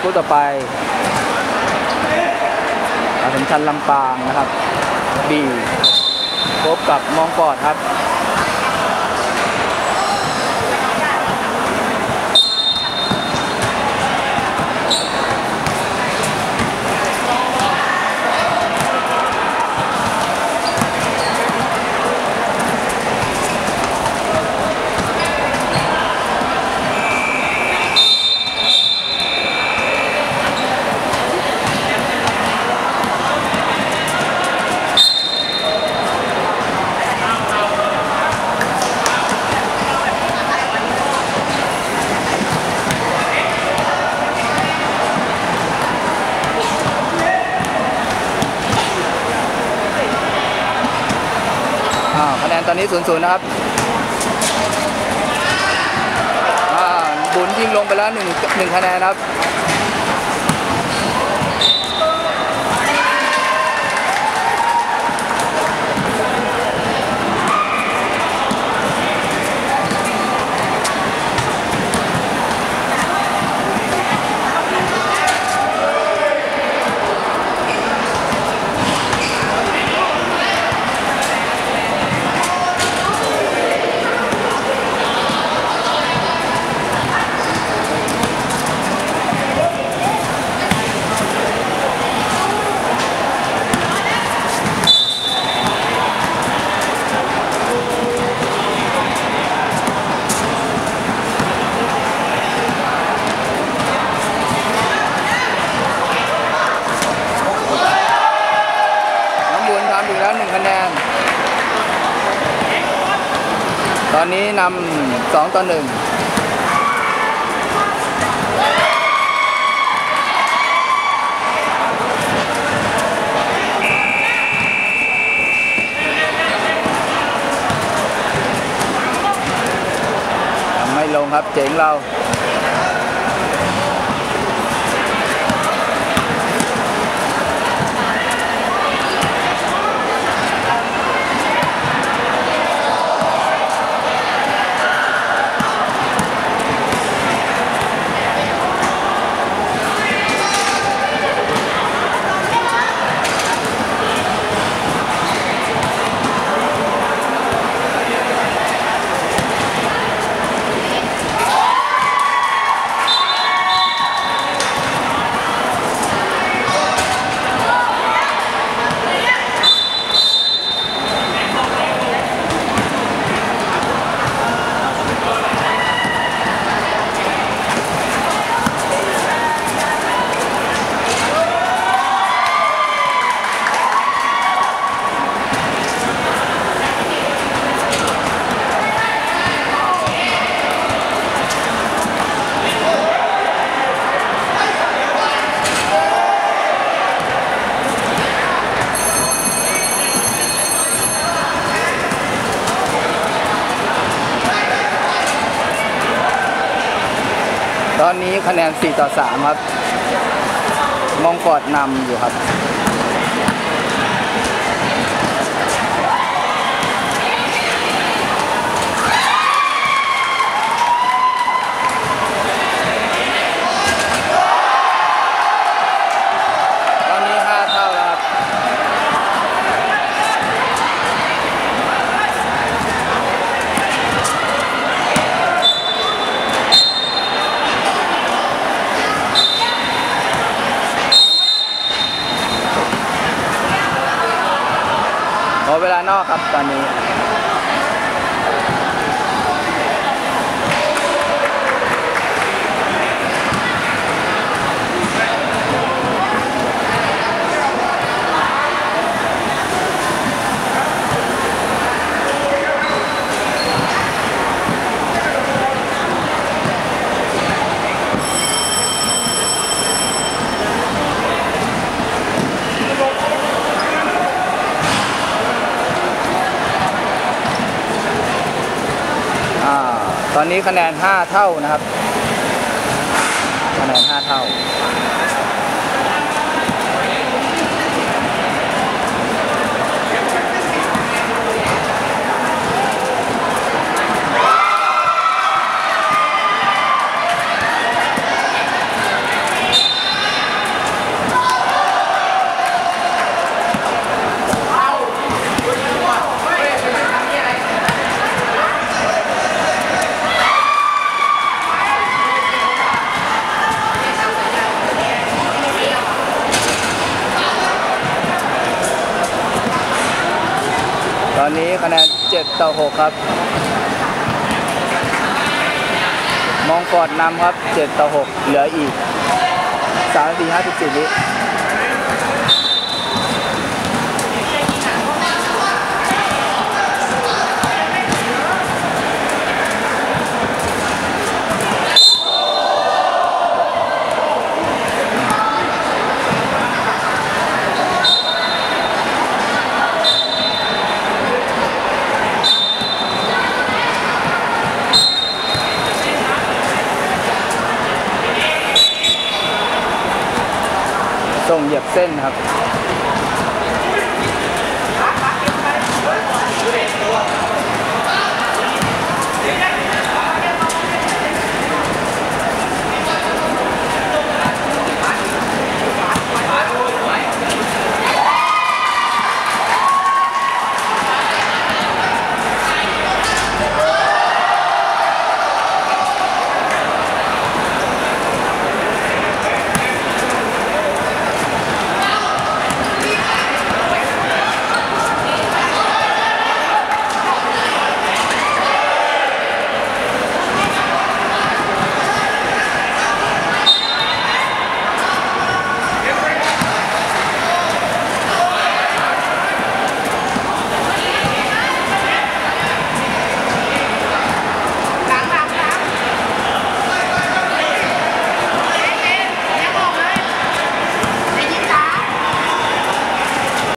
คู่ต่อไปอาสมชันลำปางนะครับบีพบกับมองกอดครับ นี้ศูนย์ศูนย์นะครับบุญยิงลงไปแล้วหนึ่งหนึ่งคะแนนครับ น้ำบุญทำอีกแล้วหนึ่งคะแนน ต อนนี้นำสองต่อหนึ่งไม่ลงครับเจ๋งเรา คะแนน 4 ต่อ 3 ครับ มองกอดนำอยู่ครับ ตอนนี้ 5 เท่าแล้วครับ ขอ เวลานอกครับตอนนี้ ตอนนี้คะแนน 5 เท่านะครับ คะแนน 5 เท่า อนนี้คะแนน 7 ต่อ 6 ครับ มองกอดนำครับ 7 ต่อ 6 เหลืออีก 3 4 5 10วิ เส้นครับ